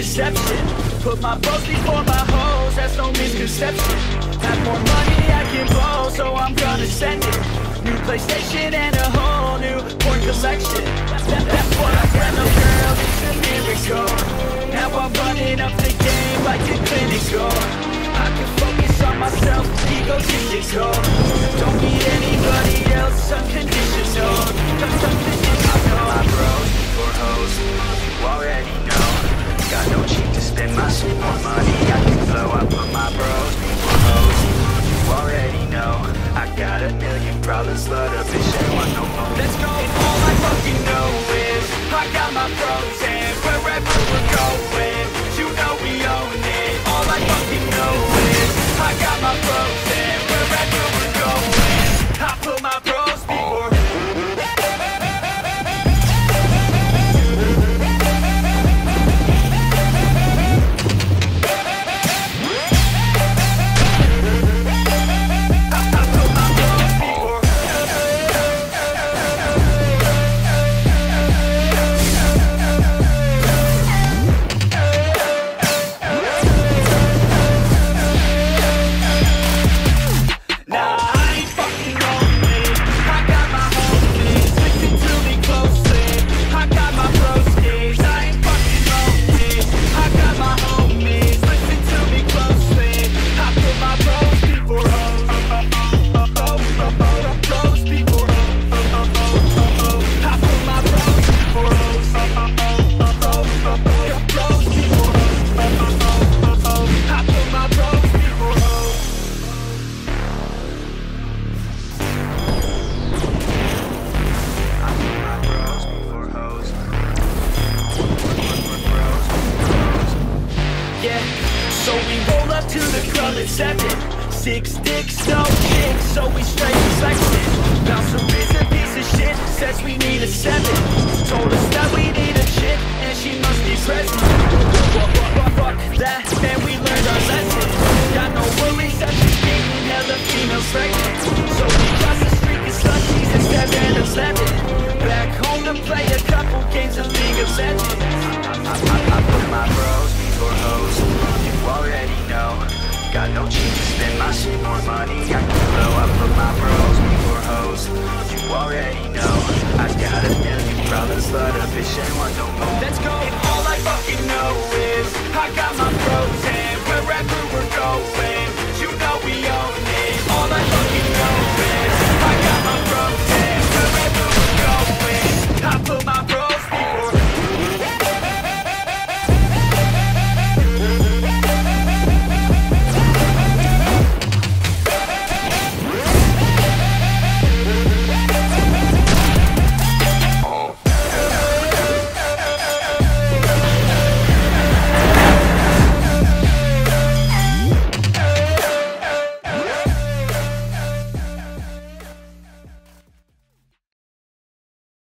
deception Put my bros before my hoes, that's no misconception. Have more money I can blow, so I'm gonna send it. New PlayStation and a whole new porn collection. That, That's what I got, no girl, it's a miracle. Now I'm running up the game like a clinical. I can focus on myself, egotistical than seven Six dicks, no kicks, so we straight flexing Malcolm is a piece of shit, says we need a seven Told us that we need a chick, and she must be present Fuck that, man money, I can blow up for my bros before hoes. You already know, I got a million brothers, but a bitch ain't one